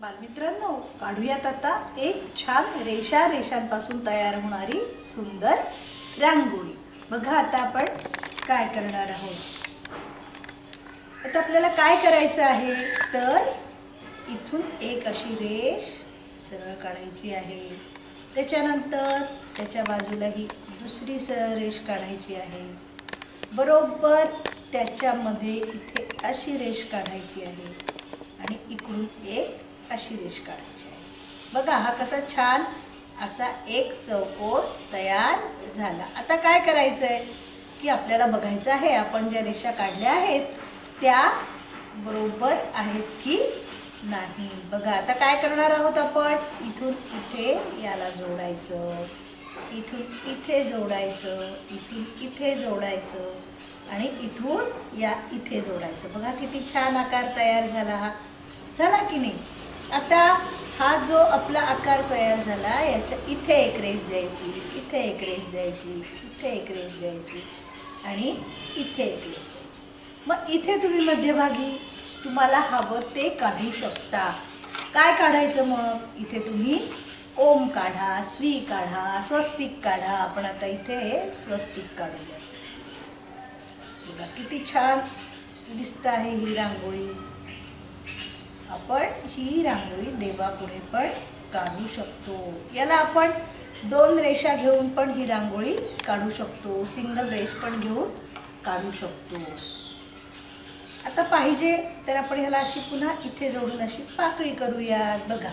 बालमित्रांनो काढूयात आता एक छान रेषा रेषांपासून तयार होणारी सुंदर रांगोळी. बघा आता आपण काय करणार आहोत. आता आपल्याला काय करायचं आहे? तर इथून एक अशी रेष सरळ काढायची आहे. त्याच्यानंतर त्याच्या बाजूला ही दुसरी सरळ रेष काढायची आहे. बरोबर त्याच्यामध्ये इथे अशी रेष काढायची आहे. आणि इकडून एक अशी रेष काढायची आहे. बघा हा कसा छान असा एक चौकोन तयार झाला. आता काय करायचं आहे की आपल्याला बघायचं आहे आपण ज्या रेषा काढल्या आहेत त्या बरोबर आहेत की नाही? बघा आता काय करणार आहोत आपण? इथून इथे याला जोडायचं इथून इथे जोडायचं इथून इथे जोडायचं आणि इथून या इथे जोडायचं. बघा किती छान आकार तयार झाला हा. झाला की नाही? आता हा जो आपला आकार तयार झाला याच्या इथे एक रेष द्यायची इथे एक रेष द्यायची इथे एक रेष द्यायची आणि इथे एक रेष द्यायची. मग इथे तुम्ही मध्यभागी तुम्हाला हवं ते काढू शकता. काय काढायचं मग? इथे तुम्ही ओम काढा श्री काढा स्वस्तिक काढा. आपण आता इथे स्वस्तिक काढूया बघा किती छान दिसत आहे ही रांगोळी. आपण ही रांगोळी देवापुढे पण काढू शकतो. याला आपण दोन रेषा घेऊन पण ही रांगोळी काढू शकतो. सिंगल रेष पण घेऊन काढू शकतो. आता पाहिजे तर आपण ह्याला अशी पुन्हा इथे जोडून अशी पाकळी करूयात. बघा.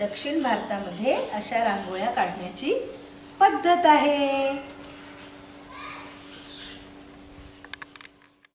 दक्षिण भारतामध्ये अशा रांगोळ्या काढण्याची पद्धत आहे.